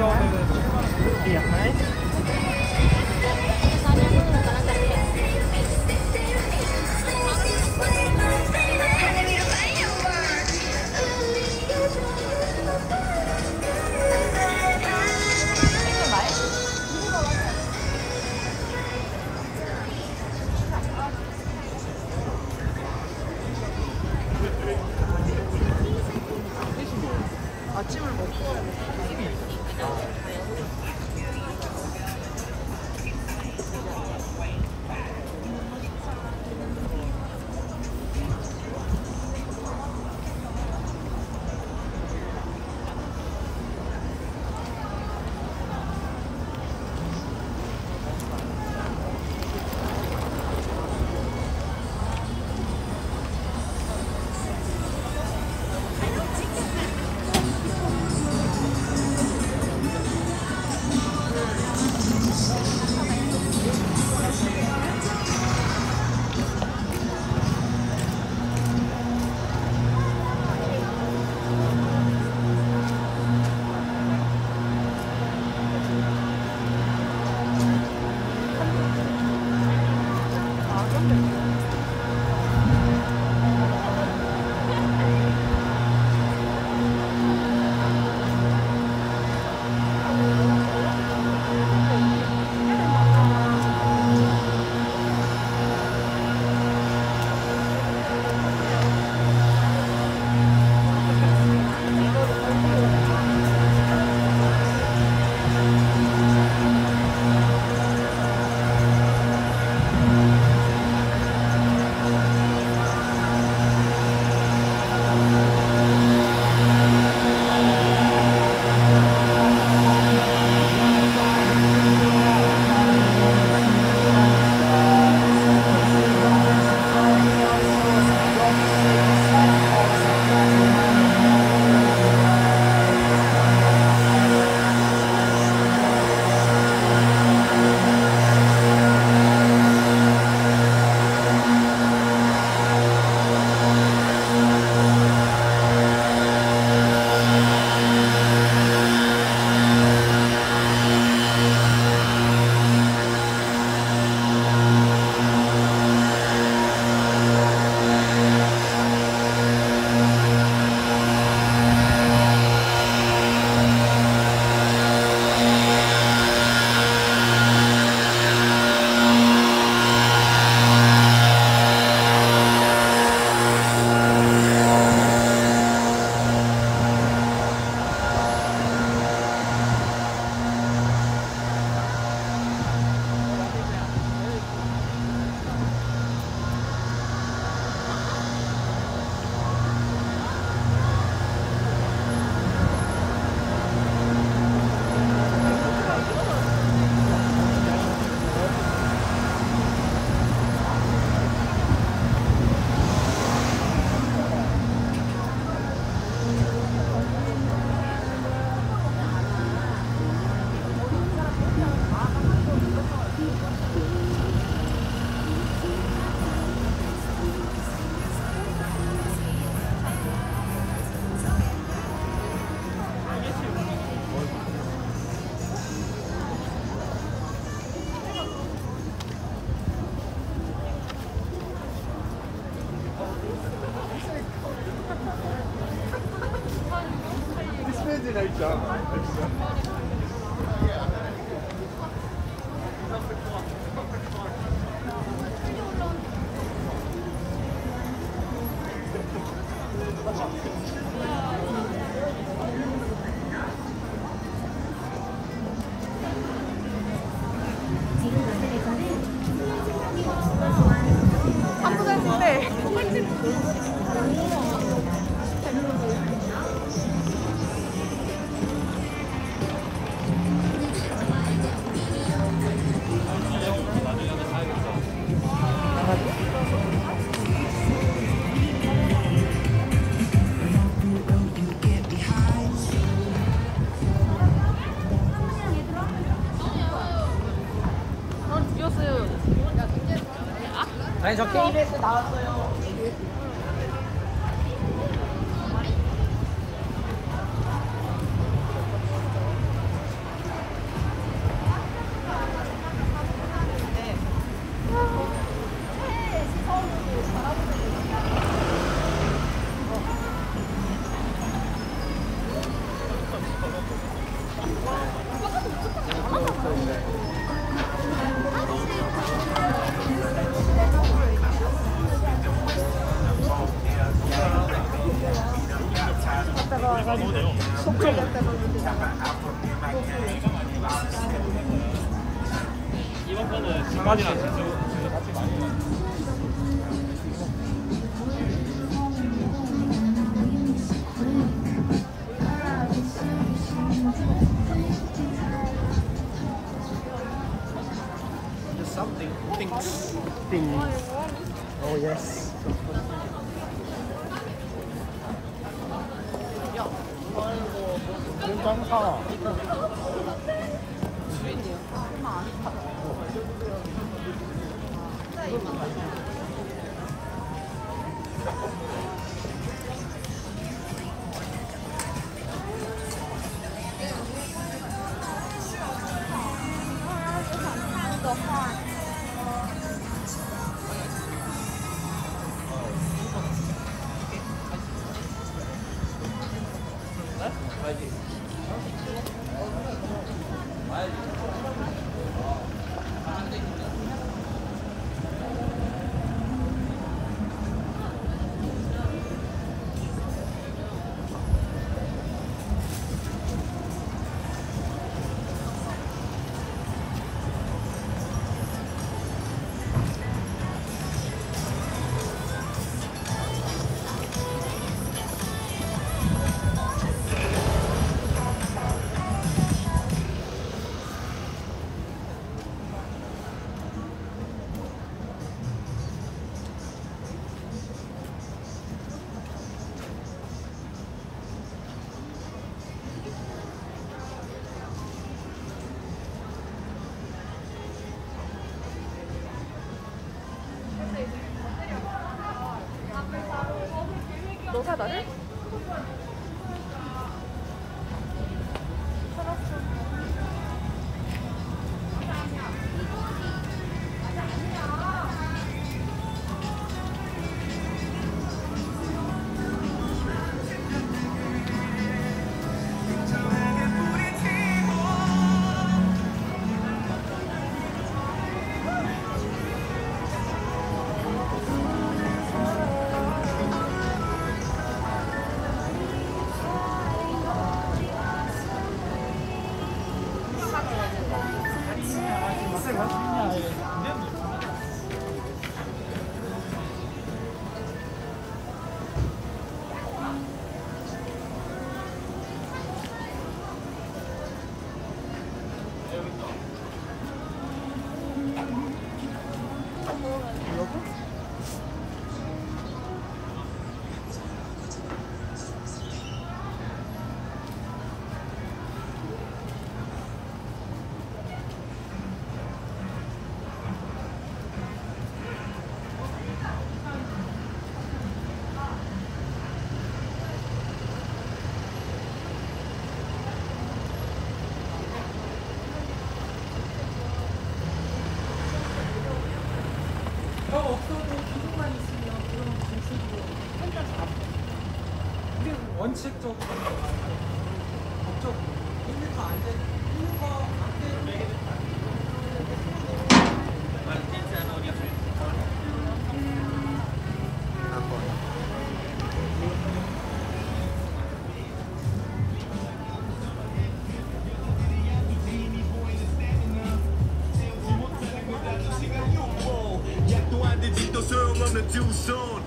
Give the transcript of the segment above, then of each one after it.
cho việc đấy. 아니 저 KBS 나왔어요. 장사. 주인이요. 엄마 안 too soon.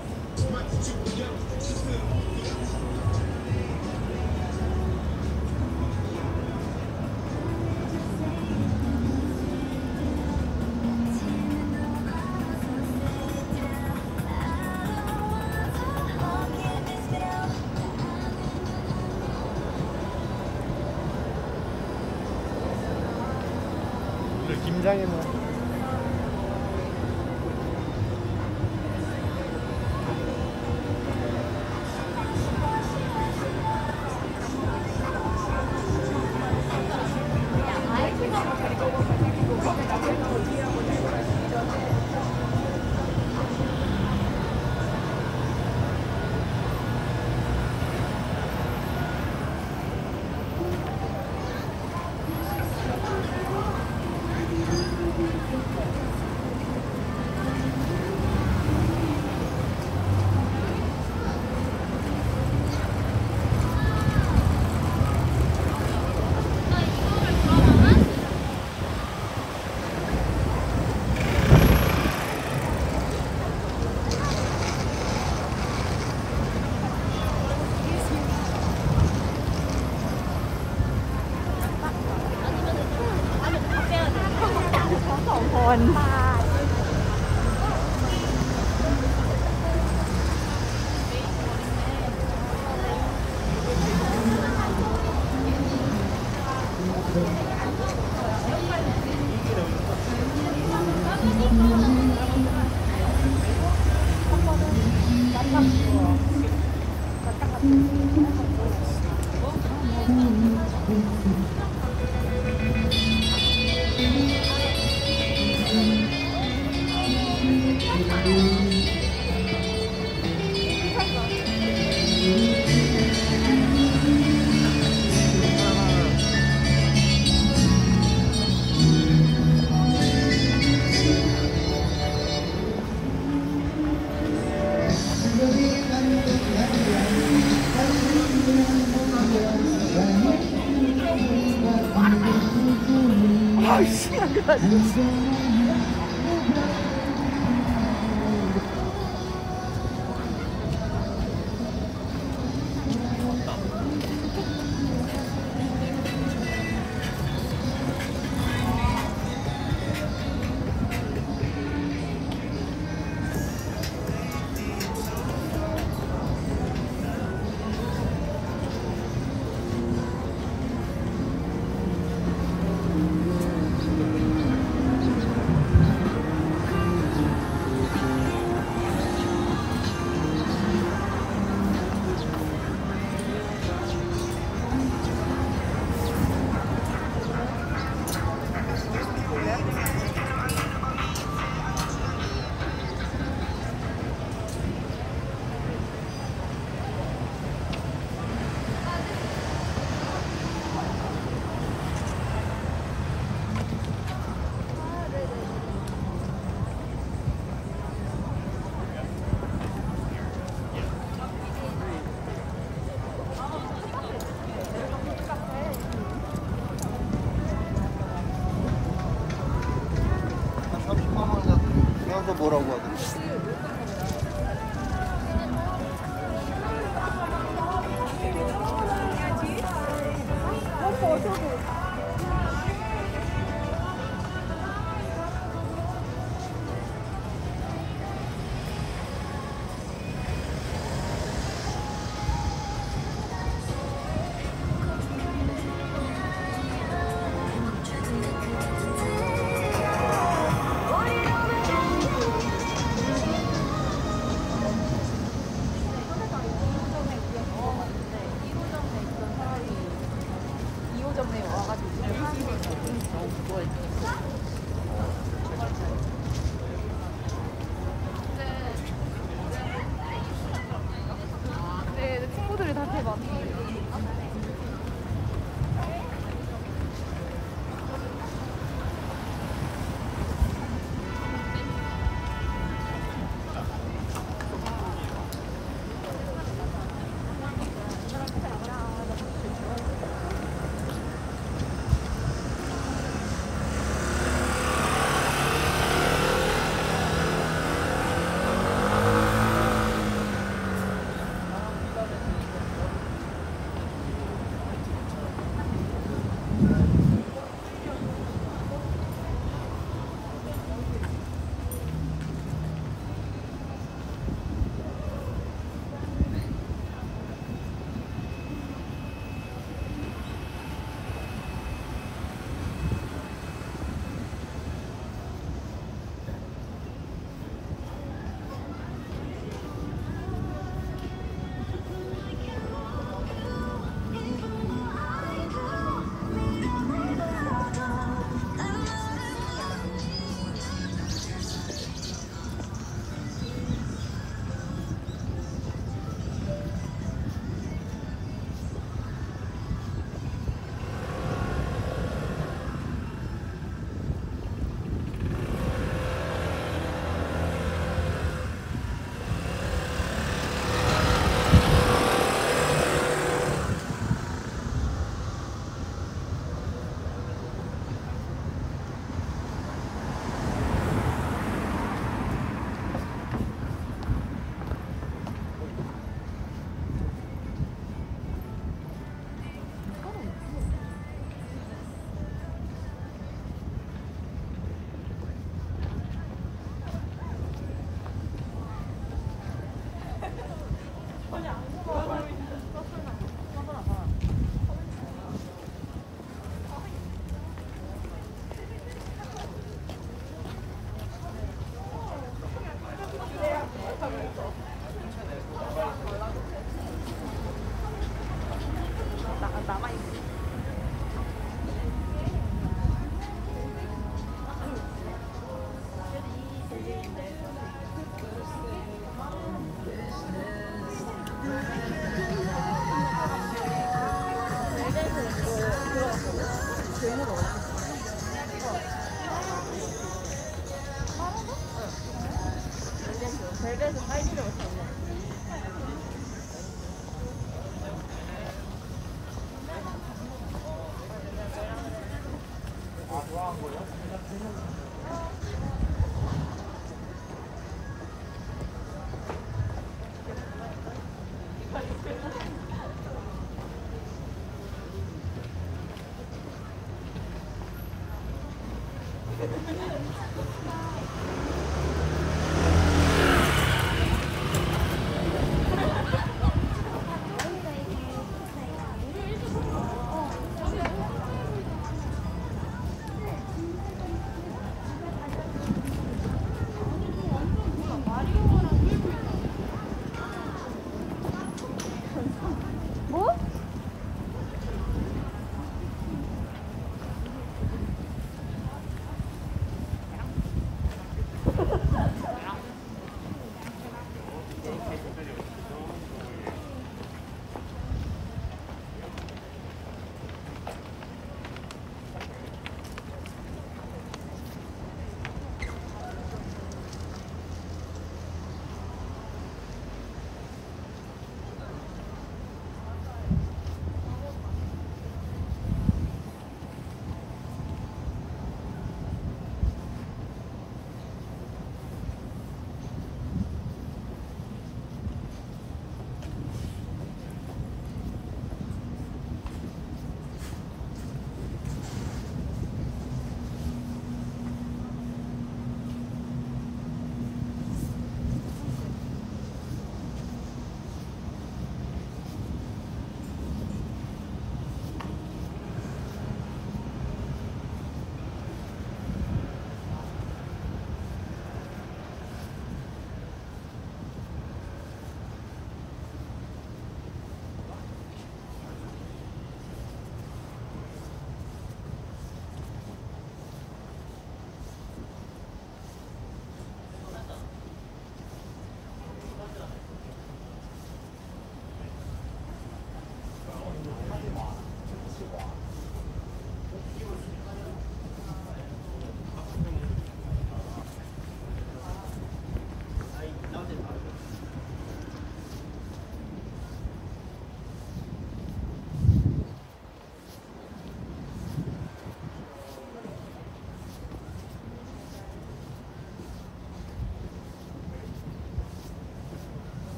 아이씨,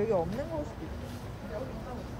여기 없는 걸 수도 있어.